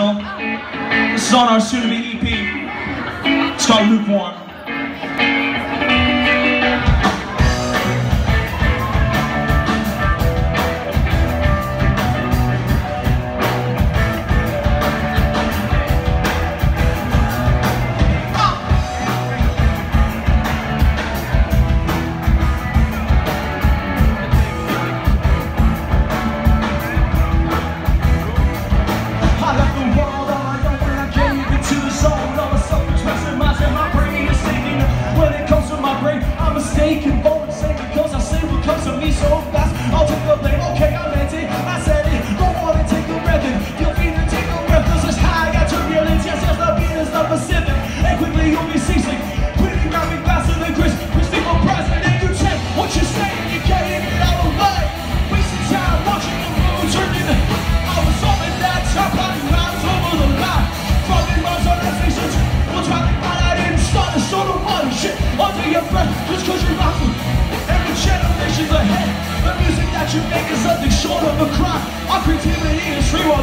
original. This is on our soon-to-be EP. It's called Lukewarm.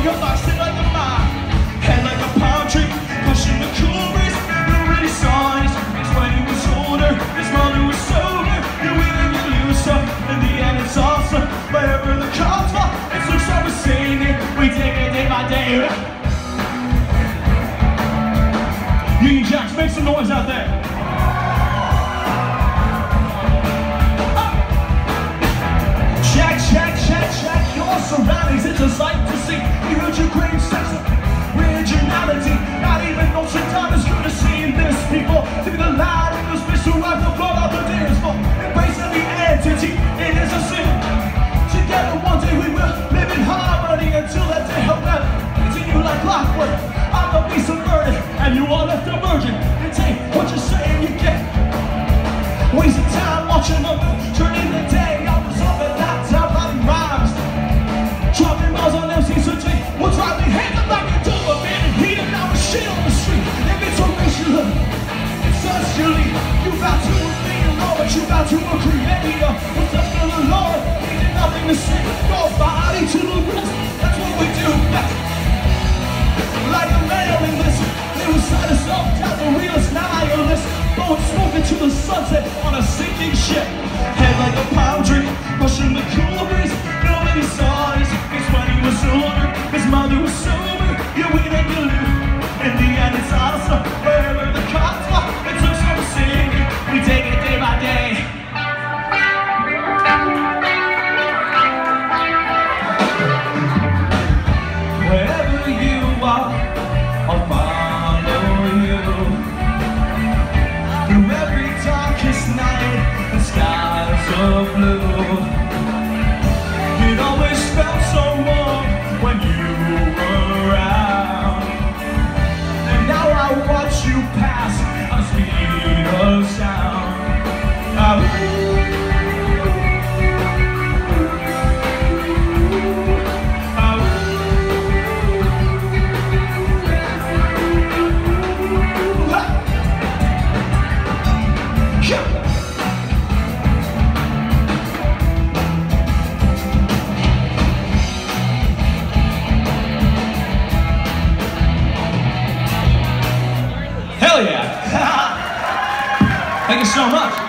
you're like a mine Head like a palm tree, pushing the cool breeze. You already saw his face when he was older His mother was sober, you win and you lose So in the end it's awesome, whatever the cost for It's looks like we're singing, we take it day by day. Union Jacks, make some noise out there. to the light in the special life. Julie, you about to be a robot, you about to a creator. What's up to the Lord? Needed nothing to say. Go body to the rest. That's what we do. Like a male in they will sign us up, doubt the realest nihilist. Blowing smoking to the sunset on a sinking ship. Head like a palm tree, pushing the It always felt so warm when you were out. Thank you so much.